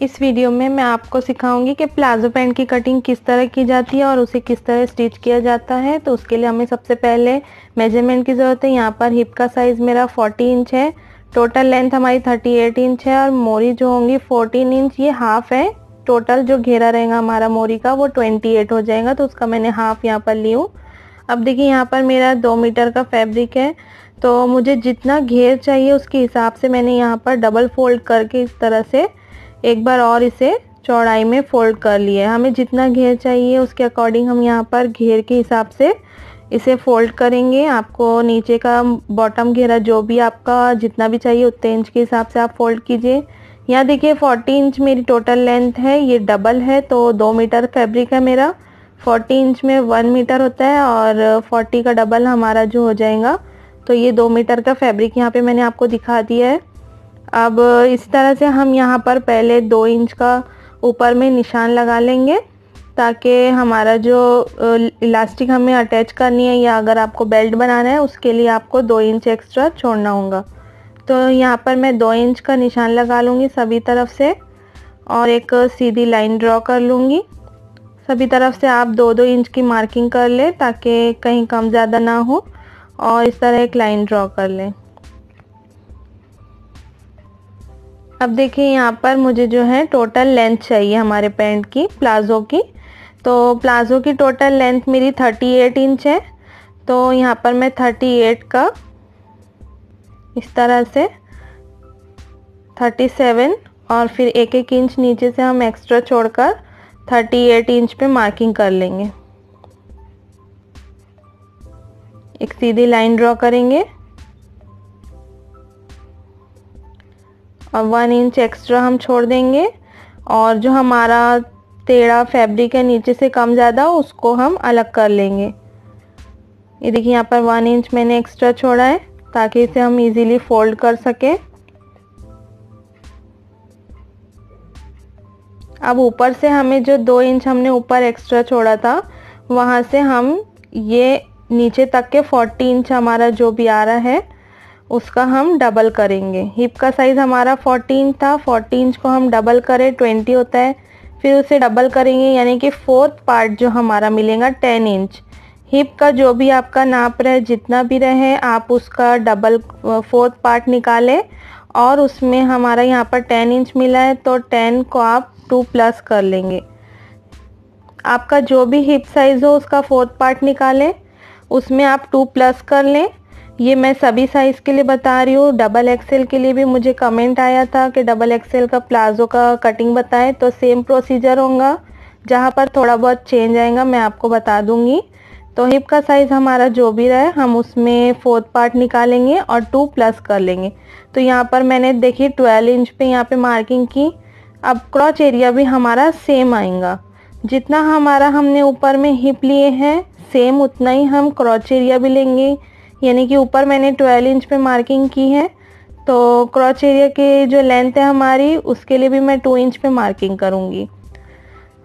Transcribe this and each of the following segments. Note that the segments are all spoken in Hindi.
इस वीडियो में मैं आपको सिखाऊँगी कि प्लाजो पैंट की कटिंग किस तरह की जाती है और उसे किस तरह स्टिच किया जाता है। तो उसके लिए हमें सबसे पहले मेज़रमेंट की ज़रूरत है। यहाँ पर हिप का साइज़ मेरा 40 इंच है। टोटल लेंथ हमारी 38 इंच है और मोरी जो होंगी 14 इंच ये हाफ़ है। टोटल जो घेरा रहेगा हमारा मोरी का, वो 28 हो जाएगा। तो उसका मैंने हाफ़ यहाँ पर ली हूँ। अब देखिए यहाँ पर मेरा दो मीटर का फैब्रिक है। तो मुझे जितना घेर चाहिए उसके हिसाब से मैंने यहाँ पर डबल फोल्ड करके इस तरह से एक बार और इसे चौड़ाई में फोल्ड कर लिए। हमें जितना घेर चाहिए, उसके अकॉर्डिंग हम यहाँ पर घेर के हिसाब से इसे फोल्ड करेंगे। आपको नीचे का बॉटम घेरा जो भी आपका जितना भी चाहिए, उतने इंच के हिसाब से आप फोल्ड कीजिए। यहाँ देखिए 40 इंच मेरी टोटल लेंथ है, ये डबल है तो दो मीटर फैब्रिक है मेरा। 40 इंच में वन मीटर होता है और 40 का डबल हमारा जो हो जाएगा तो ये दो मीटर का फैब्रिक यहाँ पे मैंने आपको दिखा दिया है। अब इस तरह से हम यहाँ पर पहले दो इंच का ऊपर में निशान लगा लेंगे, ताकि हमारा जो इलास्टिक हमें अटैच करनी है या अगर आपको बेल्ट बनाना है, उसके लिए आपको दो इंच एक्स्ट्रा छोड़ना होगा। तो यहाँ पर मैं दो इंच का निशान लगा लूँगी सभी तरफ़ से, और एक सीधी लाइन ड्रॉ कर लूँगी। सभी तरफ़ से आप दो दो इंच की मार्किंग कर लें, ताकि कहीं कम ज़्यादा ना हो, और इस तरह एक लाइन ड्रॉ कर लें। अब देखिए यहाँ पर मुझे जो है टोटल लेंथ चाहिए हमारे पैंट की, प्लाज़ो की। तो प्लाज़ो की टोटल लेंथ मेरी 38 इंच है। तो यहाँ पर मैं 38 का इस तरह से 37 और फिर एक एक इंच नीचे से हम एक्स्ट्रा छोड़कर 38 इंच पे मार्किंग कर लेंगे। एक सीधी लाइन ड्रॉ करेंगे। और वन इंच एक्स्ट्रा हम छोड़ देंगे और जो हमारा टेढ़ा फैब्रिक है नीचे से कम ज़्यादा, उसको हम अलग कर लेंगे। ये देखिए यहाँ पर वन इंच मैंने एक्स्ट्रा छोड़ा है ताकि इसे हम इजीली फोल्ड कर सकें। अब ऊपर से हमें जो दो इंच हमने ऊपर एक्स्ट्रा छोड़ा था, वहाँ से हम ये नीचे तक के 40 इंच हमारा जो भी आ रहा है उसका हम डबल करेंगे। हिप का साइज़ हमारा 14 था 14 इंच को हम डबल करें 20 होता है। फिर उसे डबल करेंगे, यानी कि फोर्थ पार्ट जो हमारा मिलेगा 10 इंच हिप का जो भी आपका नाप रहे, जितना भी रहे, आप उसका डबल फोर्थ पार्ट निकालें और उसमें हमारा यहाँ पर 10 इंच मिला है तो 10 को आप 2 प्लस कर लेंगे। आपका जो भी हिप साइज़ हो, उसका फोर्थ पार्ट निकालें। उसमें आप 2 प्लस कर लें। ये मैं सभी साइज़ के लिए बता रही हूँ। डबल एक्सेल के लिए भी मुझे कमेंट आया था कि डबल एक्सेल का प्लाजो का कटिंग बताएँ तो सेम प्रोसीजर होगा। जहाँ पर थोड़ा बहुत चेंज आएगा, मैं आपको बता दूँगी। तो हिप का साइज़ हमारा जो भी रहे, हम उसमें फोर्थ पार्ट निकालेंगे और टू प्लस कर लेंगे। तो यहाँ पर मैंने देखिए ट्वेल्व इंच पे यहाँ पे मार्किंग की। अब क्रॉच एरिया भी हमारा सेम आएगा। जितना हमारा हमने ऊपर में हिप लिए हैं सेम उतना ही हम क्रॉच एरिया भी लेंगे। यानी कि ऊपर मैंने 12 इंच पे मार्किंग की है। तो क्रॉच एरिया की जो लेंथ है हमारी, उसके लिए भी मैं 2 इंच पे मार्किंग करूँगी।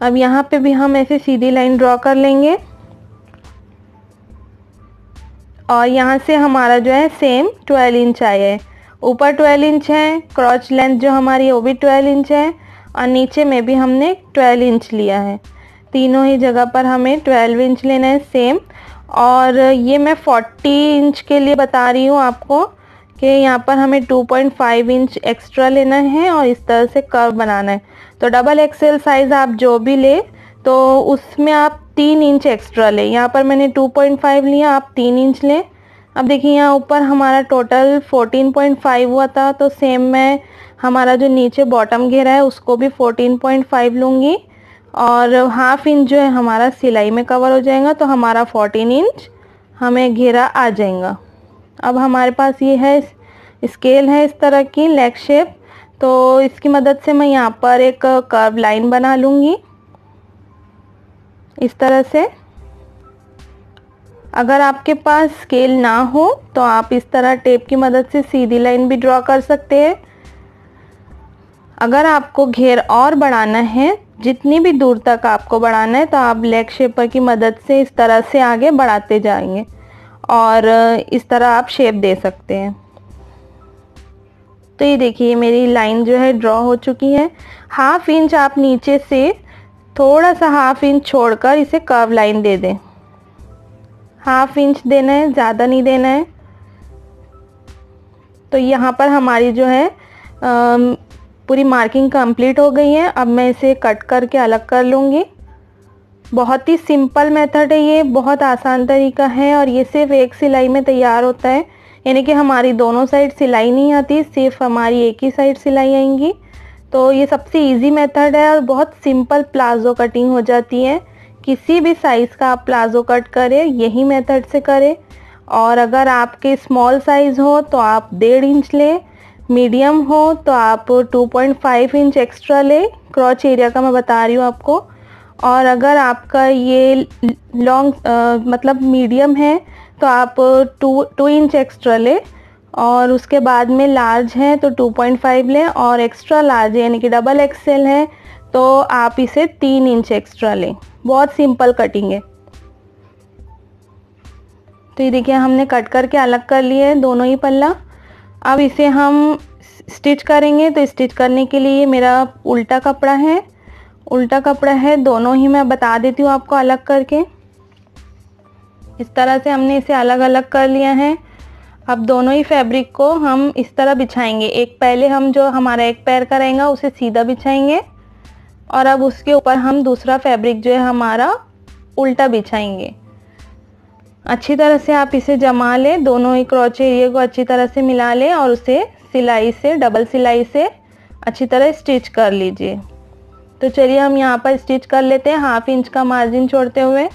अब यहाँ पे भी हम ऐसे सीधी लाइन ड्रॉ कर लेंगे। और यहाँ से हमारा जो है सेम 12 इंच आया है। ऊपर 12 इंच है क्रॉच लेंथ जो हमारी है, वो भी 12 इंच है। और नीचे में भी हमने 12 इंच लिया है। तीनों ही जगह पर हमें 12 इंच लेना है सेम और ये मैं 40 इंच के लिए बता रही हूँ आपको कि यहाँ पर हमें 2.5 इंच एक्स्ट्रा लेना है और इस तरह से कर्व बनाना है। तो डबल एक्सेल साइज़ आप जो भी ले तो उसमें आप तीन इंच एक्स्ट्रा लें। यहाँ पर मैंने 2.5 लिया, आप तीन इंच लें। अब देखिए यहाँ ऊपर हमारा टोटल 14.5 हुआ था तो सेम मैं हमारा जो नीचे बॉटम घेरा है, उसको भी 14.5 लूँगी। और हाफ़ इंच जो है हमारा सिलाई में कवर हो जाएगा तो हमारा 14 इंच हमें घेरा आ जाएगा। अब हमारे पास ये है स्केल है इस तरह की लेग शेप तो इसकी मदद से मैं यहाँ पर एक कर्व लाइन बना लूँगी। इस तरह से। अगर आपके पास स्केल ना हो तो आप इस तरह टेप की मदद से सीधी लाइन भी ड्रॉ कर सकते हैं। अगर आपको घेर और बढ़ाना है जितनी भी दूर तक आपको बढ़ाना है तो आप लेग शेपर की मदद से इस तरह से आगे बढ़ाते जाएँगे। और इस तरह आप शेप दे सकते हैं। तो ये देखिए, मेरी लाइन जो है ड्रॉ हो चुकी है। हाफ़ इंच आप नीचे से थोड़ा सा हाफ़ इंच छोड़कर इसे कर्व लाइन दे दें। हाफ़ इंच देना है, ज़्यादा नहीं देना है। तो यहाँ पर हमारी जो है पूरी मार्किंग कंप्लीट हो गई है। अब मैं इसे कट करके अलग कर लूँगी। बहुत ही सिंपल मेथड है ये। बहुत आसान तरीका है और ये सिर्फ़ एक सिलाई में तैयार होता है। यानी कि हमारी दोनों साइड सिलाई नहीं आती, सिर्फ़ हमारी एक ही साइड सिलाई आएँगी। तो ये सबसे इजी मेथड है और बहुत सिंपल प्लाजो कटिंग हो जाती है। किसी भी साइज़ का आप प्लाजो कट करें, यही मेथड से करें। और अगर आपके स्मॉल साइज़ हो तो आप डेढ़ इंच लें। मीडियम हो तो आप 2.5 इंच एक्स्ट्रा लें। क्रॉच एरिया का मैं बता रही हूँ आपको। और अगर आपका ये लॉन्ग मतलब मीडियम है तो आप टू टू इंच एक्स्ट्रा लें। और उसके बाद में लार्ज है तो 2.5 लें। और एक्स्ट्रा लार्ज है यानी कि डबल एक्सेल है तो आप इसे तीन इंच एक्स्ट्रा लें। बहुत सिंपल कटिंग है। तो ये देखिए, हमने कट करके अलग कर लिए दोनों ही पल्ला। अब इसे हम स्टिच करेंगे तो स्टिच करने के लिए मेरा उल्टा कपड़ा है। उल्टा कपड़ा है, दोनों ही मैं बता देती हूँ आपको अलग करके। इस तरह से हमने इसे अलग अलग कर लिया है। अब दोनों ही फैब्रिक को हम इस तरह बिछाएँगे। एक पहले हम जो हमारा एक पैर का रहेगा, उसे सीधा बिछाएँगे। और अब उसके ऊपर हम दूसरा फैब्रिक जो है, हमारा उल्टा बिछाएँगे। अच्छी तरह से आप इसे जमा लें, दोनों ही क्रॉच एरिए को अच्छी तरह से मिला लें और उसे सिलाई से डबल सिलाई से अच्छी तरह स्टिच कर लीजिए। तो चलिए हम यहाँ पर स्टिच कर लेते हैं हाफ़ इंच का मार्जिन छोड़ते हुए।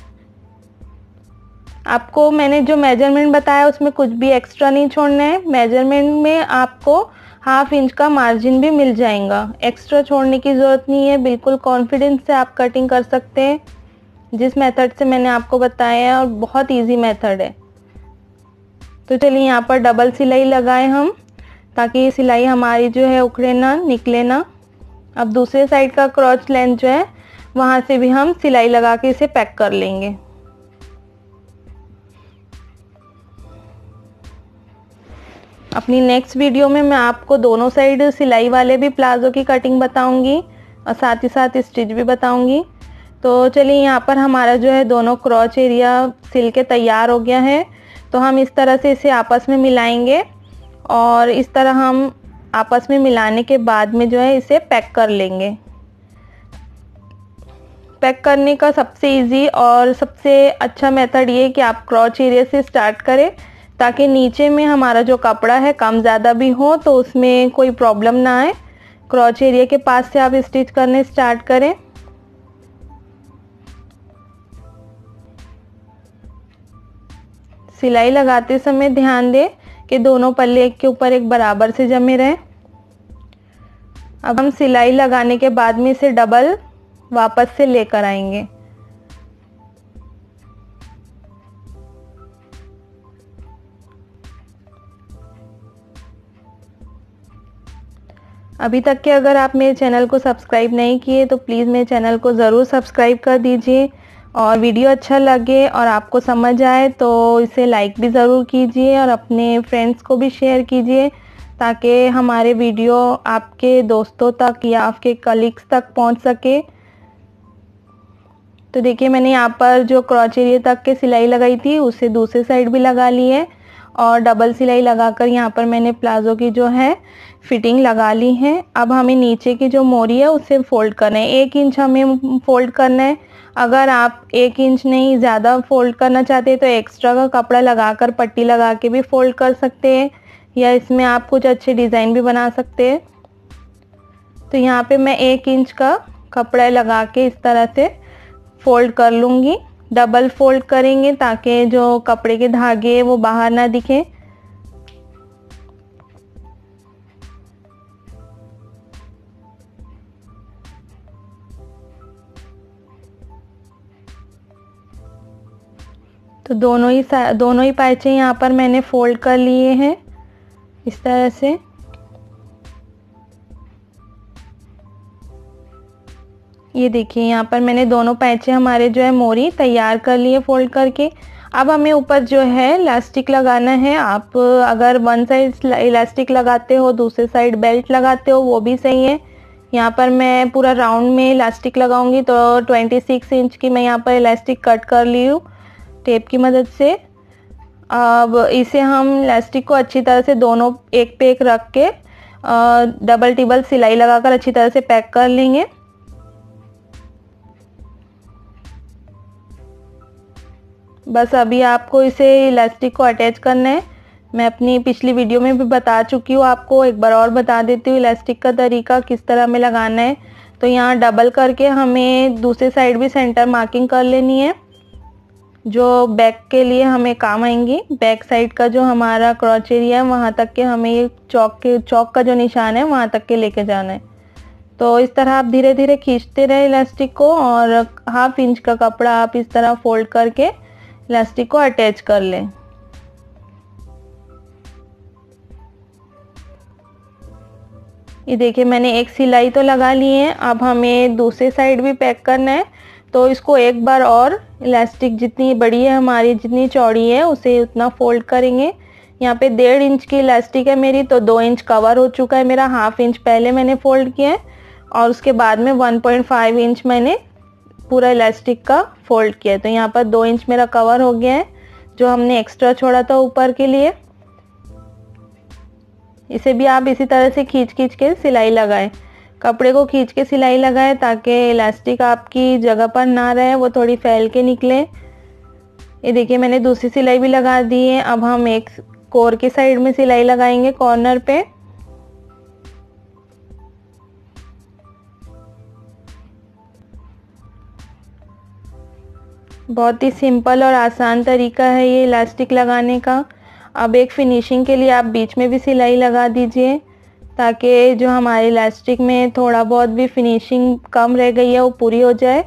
आपको मैंने जो मेज़रमेंट बताया, उसमें कुछ भी एक्स्ट्रा नहीं छोड़ना है। मेज़रमेंट में आपको हाफ़ इंच का मार्जिन भी मिल जाएगा। एक्स्ट्रा छोड़ने की ज़रूरत नहीं है, बिल्कुल कॉन्फिडेंस से आप कटिंग कर सकते हैं। जिस मेथड से मैंने आपको बताया है, और बहुत इजी मेथड है। तो चलिए यहाँ पर डबल सिलाई लगाएँ हम, ताकि ये सिलाई हमारी जो है उखड़े ना, निकले ना। अब दूसरे साइड का क्रॉच लेंथ जो है, वहाँ से भी हम सिलाई लगा के इसे पैक कर लेंगे। अपनी नेक्स्ट वीडियो में मैं आपको दोनों साइड सिलाई वाले भी प्लाजो की कटिंग बताऊँगी, और साथ ही साथ स्टिच भी बताऊँगी। तो चलिए यहाँ पर हमारा जो है दोनों क्रॉच एरिया सिल के तैयार हो गया है। तो हम इस तरह से इसे आपस में मिलाएँगे और इस तरह हम आपस में मिलाने के बाद में जो है इसे पैक कर लेंगे। पैक करने का सबसे इजी और सबसे अच्छा मेथड ये कि आप क्रॉच एरिया से स्टार्ट करें ताकि नीचे में हमारा जो कपड़ा है कम ज़्यादा भी हो तो उसमें कोई प्रॉब्लम ना आए। क्रॉच एरिया के पास से आप स्टिच करने स्टार्ट करें। सिलाई लगाते समय ध्यान दें कि दोनों पल्ले एक के ऊपर एक बराबर से जमे रहें। अब हम सिलाई लगाने के बाद में इसे डबल वापस से लेकर आएँगे। अभी तक के अगर आप मेरे चैनल को सब्सक्राइब नहीं किए तो प्लीज़ मेरे चैनल को ज़रूर सब्सक्राइब कर दीजिए। और वीडियो अच्छा लगे और आपको समझ आए तो इसे लाइक भी ज़रूर कीजिए और अपने फ्रेंड्स को भी शेयर कीजिए ताकि हमारे वीडियो आपके दोस्तों तक या आपके कलीग्स तक पहुँच सके। तो देखिए, मैंने यहाँ पर जो क्रॉच एरिया तक के सिलाई लगाई थी, उसे दूसरे साइड भी लगा ली है और डबल सिलाई लगाकर यहाँ पर मैंने प्लाज़ो की जो है फिटिंग लगा ली है। अब हमें नीचे की जो मोरी है, उसे फोल्ड करना है। एक इंच हमें फोल्ड करना है। अगर आप एक इंच नहीं ज़्यादा फोल्ड करना चाहते हैं तो एक्स्ट्रा का कपड़ा लगाकर, पट्टी लगा के भी फोल्ड कर सकते हैं, या इसमें आप कुछ अच्छे डिज़ाइन भी बना सकते हैं। तो यहाँ पे मैं एक इंच का कपड़ा लगा के इस तरह से फोल्ड कर लूँगी। डबल फोल्ड करेंगे ताकि जो कपड़े के धागे वो बाहर ना दिखें। तो दोनों ही दोनों ही पैचे यहाँ पर मैंने फोल्ड कर लिए हैं, इस तरह से। ये देखिए, यहाँ पर मैंने दोनों पैचे हमारे जो है मोरी तैयार कर लिए फोल्ड करके। अब हमें ऊपर जो है इलास्टिक लगाना है। आप अगर वन साइड इलास्टिक लगाते हो, दूसरे साइड बेल्ट लगाते हो, वो भी सही है। यहाँ पर मैं पूरा राउंड में इलास्टिक लगाऊँगी तो 26 इंच की मैं यहाँ पर इलास्टिक कट कर ली हूँ। टेप की मदद से। अब इसे हम इलास्टिक को अच्छी तरह से दोनों एक पे एक रख के डबल टिबल सिलाई लगाकर अच्छी तरह से पैक कर लेंगे। बस अभी आपको इसे इलास्टिक को अटैच करना है। मैं अपनी पिछली वीडियो में भी बता चुकी हूँ, आपको एक बार और बता देती हूँ इलास्टिक का तरीका किस तरह में लगाना है। तो यहाँ डबल करके हमें दूसरे साइड भी सेंटर मार्किंग कर लेनी है। जो बैक के लिए हमें काम आएँगी। बैक साइड का जो हमारा क्रॉच एरिया है, वहाँ तक के हमें ये चौक के, चौक का जो निशान है, वहाँ तक के लेके जाना है। तो इस तरह आप धीरे धीरे खींचते रहे इलास्टिक को और हाफ़ इंच का कपड़ा आप इस तरह फोल्ड करके इलास्टिक को अटैच कर लें। ये देखिए, मैंने एक सिलाई तो लगा ली है। अब हमें दूसरे साइड भी पैक करना है। तो इसको एक बार और इलास्टिक जितनी बड़ी है, हमारी जितनी चौड़ी है, उसे उतना फोल्ड करेंगे। यहाँ पे डेढ़ इंच की इलास्टिक है मेरी तो दो इंच कवर हो चुका है मेरा हाफ़ इंच पहले मैंने फोल्ड किया है और उसके बाद में 1.5 इंच मैंने पूरा इलास्टिक का फोल्ड किया है। तो यहाँ पर दो इंच मेरा कवर हो गया है, जो हमने एक्स्ट्रा छोड़ा था ऊपर के लिए। इसे भी आप इसी तरह से खींच खींच के सिलाई लगाएँ। कपड़े को खींच के सिलाई लगाएँ ताकि इलास्टिक आपकी जगह पर ना रहे, वो थोड़ी फैल के निकले। ये देखिए, मैंने दूसरी सिलाई भी लगा दी है। अब हम एक कोर की साइड में सिलाई लगाएँगे कॉर्नर पे। बहुत ही सिंपल और आसान तरीका है ये इलास्टिक लगाने का। अब एक फिनिशिंग के लिए आप बीच में भी सिलाई लगा दीजिए। ताकि जो हमारे इलास्टिक में थोड़ा बहुत भी फिनिशिंग कम रह गई है, वो पूरी हो जाए।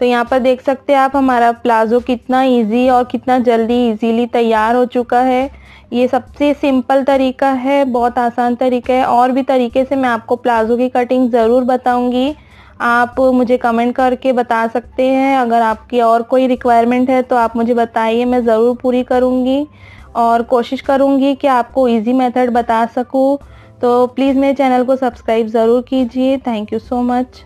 तो यहाँ पर देख सकते हैं आप, हमारा प्लाज़ो कितना इजी और कितना जल्दी इजीली तैयार हो चुका है। ये सबसे सिंपल तरीका है, बहुत आसान तरीका है। और भी तरीके से मैं आपको प्लाज़ो की कटिंग ज़रूर बताऊँगी। आप मुझे कमेंट करके बता सकते हैं। अगर आपकी और कोई रिक्वायरमेंट है तो आप मुझे बताइए, मैं ज़रूर पूरी करूँगी। और कोशिश करूँगी कि आपको इजी मेथड बता सकूँ। तो प्लीज़ मेरे चैनल को सब्सक्राइब ज़रूर कीजिए। Thank you so much.